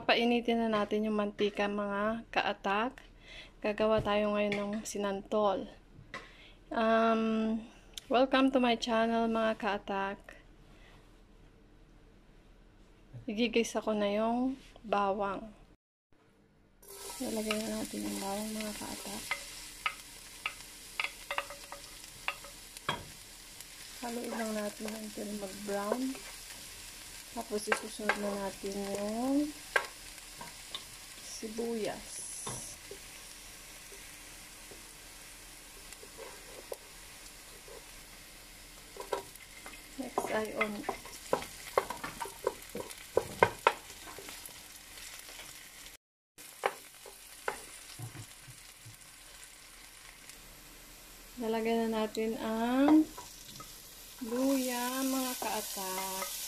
Papainitin na natin yung mantika mga kaatak. Gagawa tayo ngayon ng sinantol. Um, welcome to my channel mga kaatak. Igigis ako na yung bawang. Lalagay na natin yung bawang mga kaatak. Haluin lang natin until mag-brown. Tapos isusunod na natin yung sibuyas. Next ay on Lalagyan na natin ang luya, mga kaatak.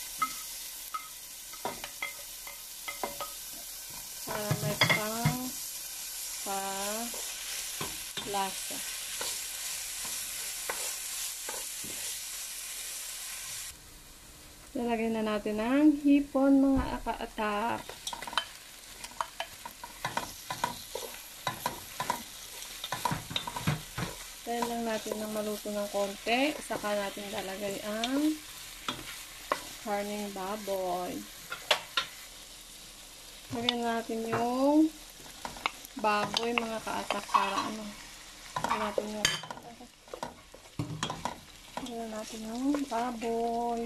Para may pang pa lasa. Lalagyan na natin ang hipon, mga kaatak. Tayo lang natin ng maluto ng konti. Saka natin lalagay ang karning baboy. Lagyan natin yung baboy mga kaatak para ano. Lagyan natin yung Lagyan natin yung baboy.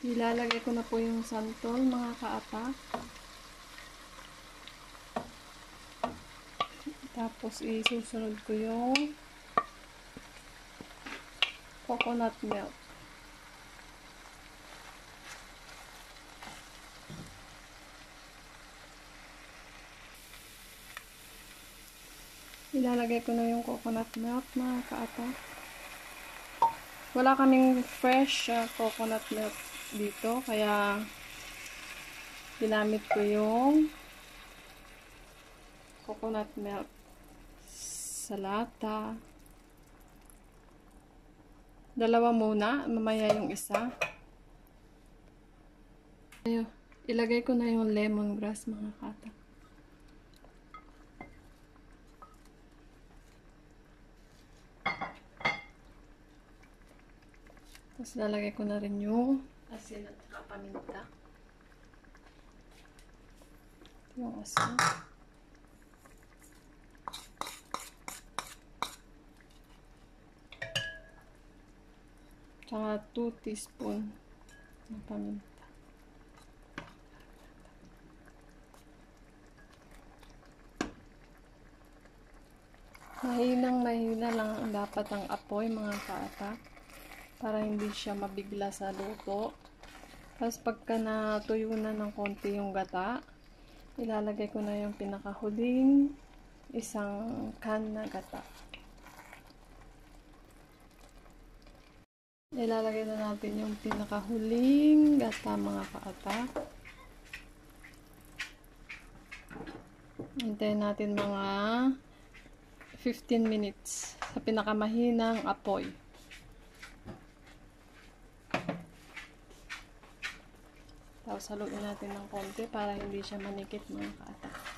Ilalagay ko na po yung santol, mga kaapak. Tapos, isusunod ko yung coconut milk. Ilalagay ko na yung coconut milk, mga kaapak. Wala kaming fresh uh, coconut milk dito, kaya ginamit ko yung coconut milk sa lata. Dalawa muna, mamaya yung isa. Ayun, ilagay ko na yung lemongrass mga kata. Tapos lalagay ko na rin yung asin at paminta. Yung asin. Tsaka 2 teaspoon ng paminta. Mahinang mahina lang ang dapat ang apoy mga kaatak para hindi siya mabigla sa luto. Tapos pagka natuyo na ng konti yung gata, ilalagay ko na yung pinakahuling isang can na gata. Ilalagay na natin yung pinakahuling gata mga kaata. Hintayin natin mga 15 minutes sa pinakamahinang apoy. Tapos haluin natin ng konti para hindi siya manikit mga kaata.